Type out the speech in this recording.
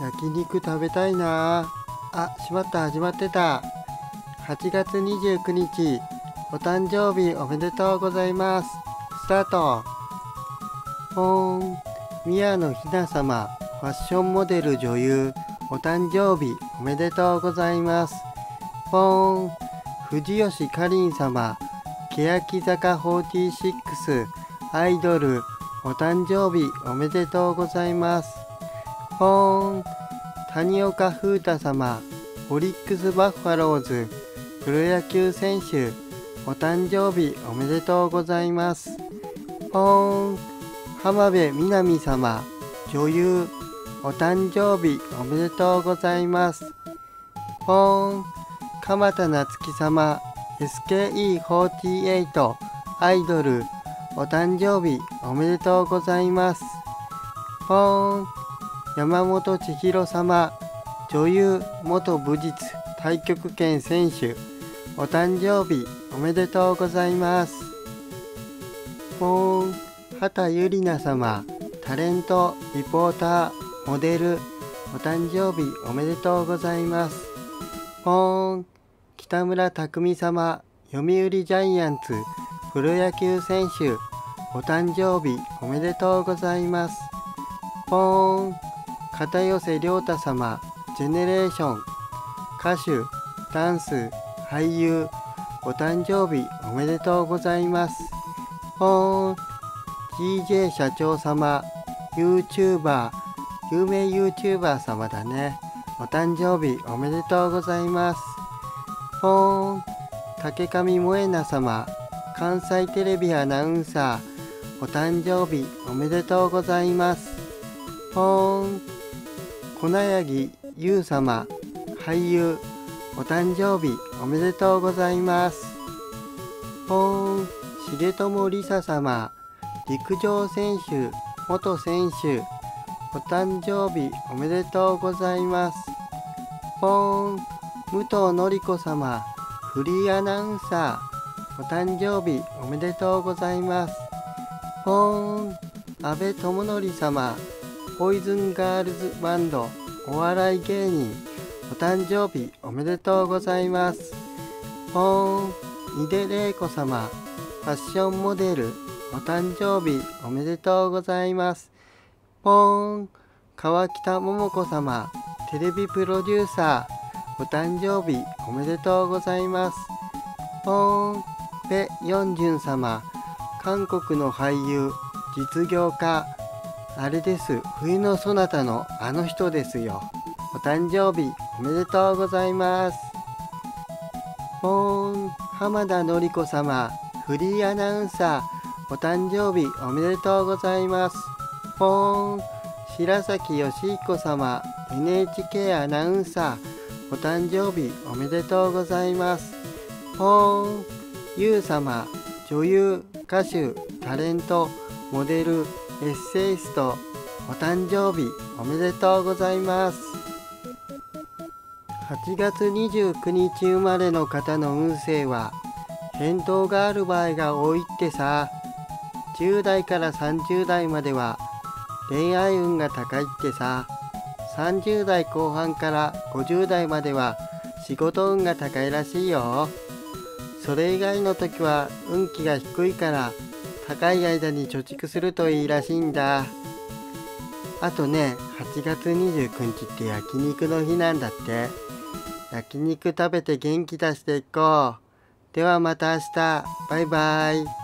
焼肉食べたいな。あしまった始まってた。8月29日お誕生日おめでとうございます。スタート。ほーん。宮野ひな様ファッションモデル女優お誕生日おめでとうございます。ほーん。藤吉かりん様欅坂46アイドルお誕生日おめでとうございます。ほーん谷岡風太様オリックス・バッファローズプロ野球選手お誕生日おめでとうございます。ほーん浜辺美波様女優お誕生日おめでとうございます。ほーん鎌田夏樹様 SKE48 アイドルお誕生日おめでとうございます。ほーん山本千尋様女優元武術太極拳選手お誕生日おめでとうございます。ほーん畑ゆりな様タレントリポーターモデルお誕生日おめでとうございます。ほーん北村匠海様読売ジャイアンツプロ野球選手お誕生日おめでとうございます。ほーん片寄涼太様ジェネレーション歌手ダンス俳優お誕生日おめでとうございます。ほーん DJ 社長様 YouTuber 有名 YouTuber 様だね。お誕生日おめでとうございます。ほーん竹上萌菜様関西テレビアナウンサーお誕生日おめでとうございます。ほーん粉柳優様俳優お誕生日おめでとうございます。ほーん重友梨沙様陸上選手元選手お誕生日おめでとうございます。ほーん武藤典子様フリーアナウンサーお誕生日おめでとうございます。ほーん安倍智則様ポイズンガールズバンドお笑い芸人お誕生日おめでとうございます。ほーん井出玲子様ファッションモデルお誕生日おめでとうございます。ポーン川北桃子様テレビプロデューサーお誕生日おめでとうございます。ポーンペ・ヨンジュン様韓国の俳優実業家あれです。冬のそなたのあの人ですよ。お誕生日おめでとうございます。ポーン浜田典子様フリーアナウンサーお誕生日おめでとうございます。ポーン白崎義彦様 NHK アナウンサーお誕生日おめでとうございます。ほーんゆう様女優歌手タレントモデルエッセイストお誕生日おめでとうございます。8月29日生まれの方の運勢は変動がある場合が多いってさ。10代から30代までは恋愛運が高いってさ。30代後半から50代までは仕事運が高いらしいよ。それ以外の時は運気が低いから高い間に貯蓄するといいらしいんだ。あとね8月29日って焼肉の日なんだって。焼肉食べて元気出していこう。ではまた明日。バイバイ。